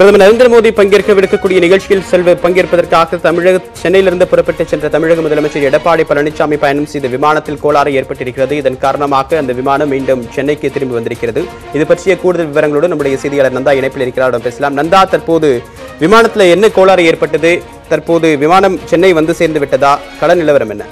பிரதமர் நரேந்திர மோடி பங்கேற்கவிருக்கக்கூடிய நிகழ்ச்சியில் செல்வ பங்கேற்பதற்காக தமிழக சென்னையிலிருந்து புறப்பட்டு சென்ற தமிழக முதலமைச்சர் எடப்பாடி பழனிசாமி பயணம் செய்த விமானத்தில் கோளாறு ஏற்பட்டிருக்கிறது. இதன் காரணமாக அந்த விமானம் மீண்டும் சென்னைக்கு திரும்பி வந்திருக்கிறது. இது பற்றிய கூடுதல் விவரங்களோடு நம்முடைய செய்தியாளர் நந்தா இணைப்பில் இருக்கிறாரிடம் பேசலாம். நந்தா தற்போது விமானத்தில் என்ன கோளாறு ஏற்பட்டது? தற்போது விமானம் சென்னை வந்து சேர்ந்து விட்டதா? கள நிலவரம் என்ன?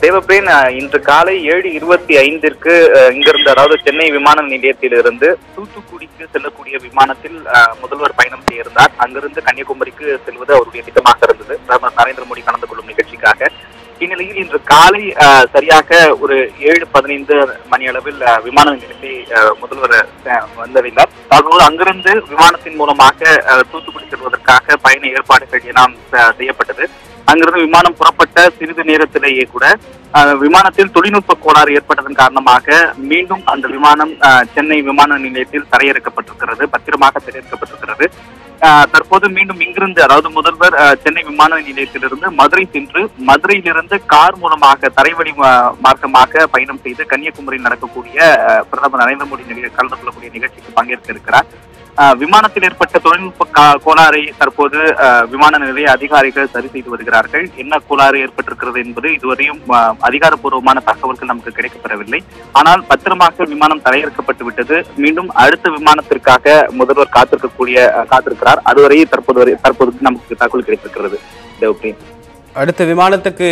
தேவபிரேன் இன்று காலை ஏழு இருபத்தி ஐந்திற்கு இங்கிருந்து அதாவது சென்னை விமான நிலையத்திலிருந்து தூத்துக்குடிக்கு செல்லக்கூடிய விமானத்தில் முதல்வர் பயணம் செய்திருந்தார். அங்கிருந்து கன்னியாகுமரிக்கு செல்வது அவருடைய திட்டமாக இருந்தது. பிரதமர் நரேந்திர மோடி கலந்து கொள்ளும் நிகழ்ச்சிக்காக. இந்நிலையில் இன்று காலை சரியாக ஒரு ஏழு பதினைந்து மணி அளவில் விமான நிலையத்தை அஹ், முதல்வர் அஹ், வந்தடைந்தார் அங்கிருந்து விமானத்தின் மூலமாக தூத்துக்குடி செல்வதற்காக பயண ஏற்பாடுகள் எல்லாம் செய்யப்பட்டது. அங்கிருந்து விமானம் புறப்பட்ட சிறிது நேரத்திலேயே கூட விமானத்தில் தொழில்நுட்ப கோளாறு ஏற்பட்டதன் காரணமாக மீண்டும் அந்த விமானம் சென்னை விமான நிலையத்தில் தரையிறக்கப்பட்டிருக்கிறது பத்திரமாக தரையிறக்கப்பட்டிருக்கிறது. அஹ், தற்போது மீண்டும் இங்கிருந்து அதாவது முதல்வர் அஹ், சென்னை விமான நிலையத்திலிருந்து மதுரை சென்று மதுரையிலிருந்து கார் மூலமாக தரைவழி மார்க்கமாக பயணம் செய்து கன்னியாகுமரியில் நடக்கக்கூடிய பிரதமர் நரேந்திர மோடி கலந்து கொள்ளக்கூடிய நிகழ்ச்சிக்கு பங்கேற்க இருக்கிறார். விமானத்தில் ஏற்பட்ட தொழில்நுட்ப கோளாறை தற்போது விமான நிலைய அதிகாரிகள் சரி செய்து வருகிறார்கள். என்ன கோளாறு ஏற்பட்டிருக்கிறது என்பது இதுவரையும் அஹ், அதிகாரப்பூர்வமான தகவல்கள் நமக்கு கிடைக்கப்பெறவில்லை. ஆனால் பத்திரமாக விமானம் தரையிறக்கப்பட்டு விட்டது. மீண்டும் அடுத்த விமானத்திற்காக முதல்வர் காத்திருக்கக்கூடிய காத்திருக்கிறார். அதுவரை தற்போது வரை தற்போது நமக்கு தகவல் கிடைத்திருக்கிறது. தேவப்ரீன் அடுத்த விமானத்துக்கு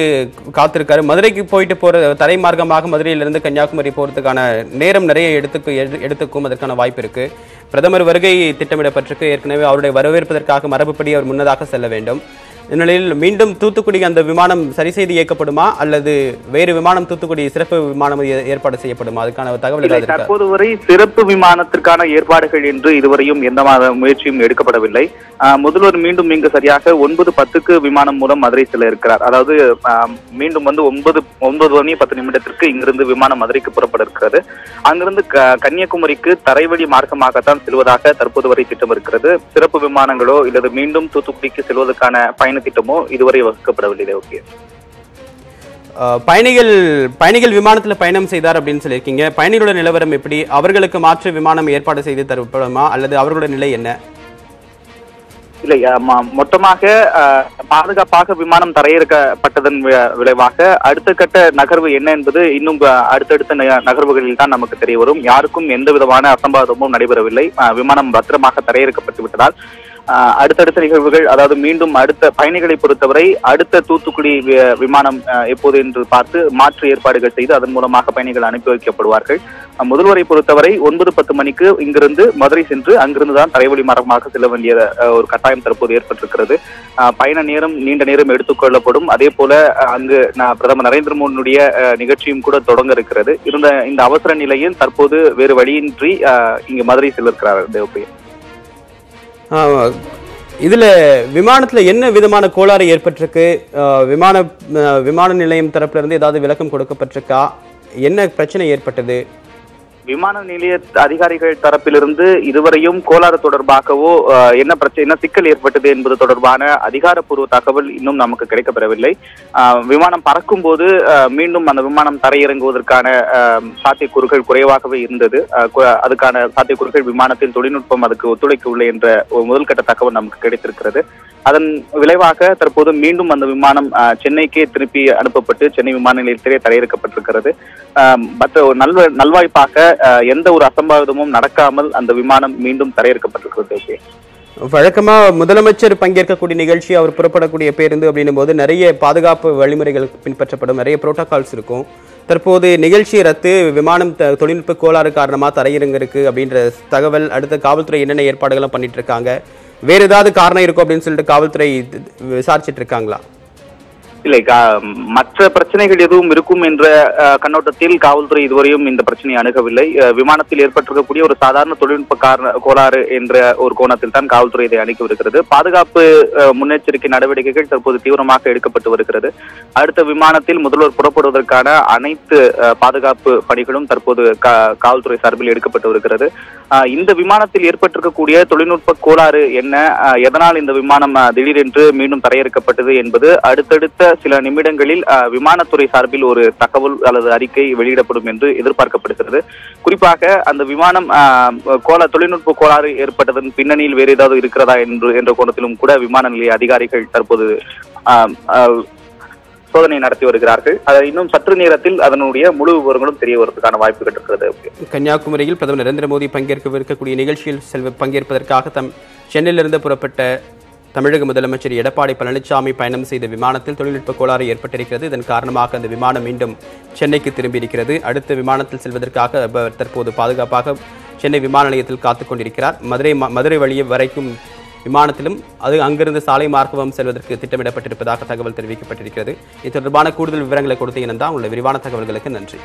காத்திருக்காரு. மதுரைக்கு போயிட்டு போகிற தரை மார்க்கமாக மதுரையிலிருந்து கன்னியாகுமரி போகிறதுக்கான நேரம் நிறைய எடுத்துக்கு எடுத்துக்கும் அதற்கான வாய்ப்பு இருக்கு. பிரதமர் வருகை திட்டமிடப்பட்டிருக்கு. ஏற்கனவே அவருடைய வரவேற்பதற்காக மரபுப்படி அவர் முன்னதாக செல்ல வேண்டும். இந்நிலையில் மீண்டும் தூத்துக்குடி அந்த விமானம் சரி செய்து இயக்கப்படுமா? அல்லது வேறு விமானம் தூத்துக்குடி சிறப்பு விமானம் ஏற்பாடு செய்யப்படுமா? அதுக்கான தகவல் தற்போது வரை சிறப்பு விமானத்திற்கான ஏற்பாடுகள் என்று இதுவரையும் எந்த முயற்சியும் எடுக்கப்படவில்லை. முதல்வர் மீண்டும் இங்கு சரியாக ஒன்பது பத்துக்கு விமானம் மூலம் மதுரை செல்ல இருக்கிறார். அதாவது மீண்டும் வந்து ஒன்பது ஒன்பது மணி பத்து நிமிடத்திற்கு இங்கிருந்து விமானம் மதுரைக்கு புறப்பட இருக்கிறது. அங்கிருந்து கன்னியாகுமரிக்கு தரைவழி மார்க்கமாகத்தான் செல்வதாக தற்போது வரை திட்டம் இருக்கிறது சிறப்பு விமானங்களோ இல்லது மீண்டும் தூத்துக்குடிக்கு செல்வதற்கான பயண திட்டமோ இதுவரை வகுக்கப்படவில்லை ஓகே. பயணிகள் பயணிகள் விமானத்தில் பயணம் செய்தார் அப்படின்னு சொல்லியிருக்கீங்க. பயணிகளோட நிலவரம் எப்படி? அவர்களுக்கு மாற்று விமானம் ஏற்பாடு செய்து தரப்படுமா? அல்லது அவர்களோட நிலை என்ன? இல்லை மொத்தமாக பாதுகாப்பாக விமானம் தரையிறக்கப்பட்டதன் விளைவாக அடுத்த கட்ட நகர்வு என்ன என்பது இன்னும் அடுத்தடுத்த நகர்வுகளில் தான் நமக்கு தெரிய வரும். யாருக்கும் எந்த விதமான அசம்பாவிதமும் நடைபெறவில்லை. விமானம் பத்திரமாக தரையிறக்கப்பட்டு விட்டதால் அடுத்தடுத்த நிகழ்வுகள் அதாவது மீண்டும் அடுத்த பயணிகளை பொறுத்தவரை அடுத்த தூத்துக்குடி வி- விமானம் எப்போது என்று பார்த்து மாற்று ஏற்பாடுகள் செய்து அதன் மூலமாக பயணிகள் அனுப்பி வைக்கப்படுவார்கள். முதல்வரை பொறுத்தவரை ஒன்பது பத்து மணிக்கு இங்கிருந்து மதுரை சென்று அங்கிருந்து தான் தரைவழி மரமாக செல்ல வேண்டிய ஒரு கட்டாயம் தற்போது ஏற்பட்டிருக்கிறது. பயண நேரம் நீண்ட நேரம் எடுத்துக்கொள்ளப்படும். அதே போல அங்கு நான் பிரதமர் நரேந்திர மோடியுடைய நிகழ்ச்சியும் கூட தொடங்க இருக்கிறது. இருந்த இந்த அவசர நிலையில் தற்போது வேறு வழியின்றி இங்கு மதுரை செல்ல தேவப்பிரியன். இதில் விமானத்தில் என்ன விதமான கோளாறு ஏற்பட்டிருக்கு? விமான விமான நிலையம் தரப்புலேருந்து ஏதாவது விளக்கம் கொடுக்கப்பட்டிருக்கா? என்ன பிரச்சனை ஏற்பட்டது? விமான நிலைய அதிகாரிகள் தரப்பிலிருந்து இதுவரையும் கோளாறு தொடர்பாகவோ என்ன பிரச்சனை என்ன சிக்கல் ஏற்பட்டது என்பது தொடர்பான அதிகாரப்பூர்வ தகவல் இன்னும் நமக்கு கிடைக்கப்பெறவில்லை. விமானம் பறக்கும் போது அஹ், மீண்டும் அந்த விமானம் தரையிறங்குவதற்கான அஹ், சாத்தியக்கூறுகள் குறைவாகவே இருந்தது. அதுக்கான சாத்தியக்கூறுகள் விமானத்தின் தொழில்நுட்பம் அதுக்கு ஒத்துழைக்கவில்லை என்ற ஒரு முதல்கட்ட தகவல் நமக்கு கிடைத்திருக்கிறது. அதன் விளைவாக தற்போது மீண்டும் அந்த விமானம் சென்னைக்கே திருப்பி அனுப்பப்பட்டு சென்னை விமான நிலையத்திலே தரையிறக்கப்பட்டிருக்கிறது. மற்ற ஒரு நல்வ நல்வாய்ப்பாக எந்த ஒரு அசம்பாவிதமும் நடக்காமல் அந்த விமானம் மீண்டும் தரையிறக்கப்பட்டிருக்கிறது வழக்கமா முதலமைச்சர் பங்கேற்கக்கூடிய நிகழ்ச்சி அவர் புறப்படக்கூடிய பேருந்து அப்படின்னும் போது நிறைய பாதுகாப்பு வழிமுறைகள் பின்பற்றப்படும் நிறைய புரோட்டோகால்ஸ் இருக்கும். தற்போது நிகழ்ச்சி ரத்து விமானம் த- தொழில்நுட்ப கோளாறு காரணமாக தரையிறங்க இருக்கு அப்படின்ற தகவல் அடுத்த காவல்துறை என்னென்ன ஏற்பாடுகள்லாம் பண்ணிட்டு இருக்காங்க வேறு ஏதாவது காரணம் இருக்கும் அப்படின்னு சொல்லிட்டு காவல்துறை விசாரிச்சுட்டு இருக்காங்களா? இல்லை மற்ற பிரச்சனைகள் எதுவும் இருக்கும் என்ற கண்ணோட்டத்தில் காவல்துறை இதுவரையும் இந்த பிரச்சனையை அணுகவில்லை. விமானத்தில் ஏற்பட்டிருக்கக்கூடிய ஒரு சாதாரண தொழில்நுட்ப காரண கோளாறு என்ற ஒரு கோணத்தில் தான் காவல்துறை இதை அணுகிவிருக்கிறது. பாதுகாப்பு முன்னெச்சரிக்கை நடவடிக்கைகள் தற்போது தீவிரமாக எடுக்கப்பட்டு வருகிறது. அடுத்த விமானத்தில் முதல்வர் புறப்படுவதற்கான அனைத்து பாதுகாப்பு பணிகளும் தற்போது கா- காவல்துறை சார்பில் எடுக்கப்பட்டு வருகிறது. இந்த விமானத்தில் ஏற்பட்டிருக்கக்கூடிய தொழில்நுட்ப கோளாறு என்ன? எதனால் இந்த விமானம் திடீரென்று மீண்டும் தரையிறக்கப்பட்டது என்பது அடுத்தடுத்த சில நிமிடங்களில் விமானத்துறை சார்பில் ஒரு தகவல் அல்லது அறிக்கை வெளியிடப்படும் என்று எதிர்பார்க்கப்படுகிறது. குறிப்பாக அந்த விமானம் கோல தொழில்நுட்ப கோளாறு ஏற்பட்டதன் பின்னணியில் வேறு ஏதாவது இருக்கிறதா என்று என்ற கோணத்திலும் கூட விமான நிலைய அதிகாரிகள் தற்போது சோதனை நடத்தி வருகிறார்கள். அதை இன்னும் சற்று நேரத்தில் அதனுடைய முழு விவரங்களும் தெரிய வருவதற்கான வாய்ப்புகள் இருக்கிறது கன்னியாகுமரியில் பிரதமர் நரேந்திர மோடி பங்கேற்கவிருக்கக்கூடிய நிகழ்ச்சியில் செல்வ பங்கேற்பதற்காக தம் சென்னையிலிருந்து புறப்பட்ட தமிழக முதலமைச்சர் எடப்பாடி பழனிசாமி பயணம் செய்த விமானத்தில் தொழில்நுட்ப கோளாறு ஏற்பட்டிருக்கிறது. இதன் காரணமாக அந்த விமானம் மீண்டும் சென்னைக்கு திரும்பியிருக்கிறது. அடுத்த விமானத்தில் செல்வதற்காக அவர் தற்போது பாதுகாப்பாக சென்னை விமான நிலையத்தில் காத்துக் கொண்டிருக்கிறார். மதுரை மதுரை வழியை வரைக்கும் விமானத்திலும் அது அங்கிருந்து சாலை மார்க்கவம் செல்வதற்கு திட்டமிடப்பட்டிருப்பதாக தகவல் தெரிவிக்கப்பட்டிருக்கிறது. இது தொடர்பான கூடுதல் விவரங்களை கொடுத்தீங்கன்னா உள்ள விரிவான தகவல்களுக்கு நன்றி.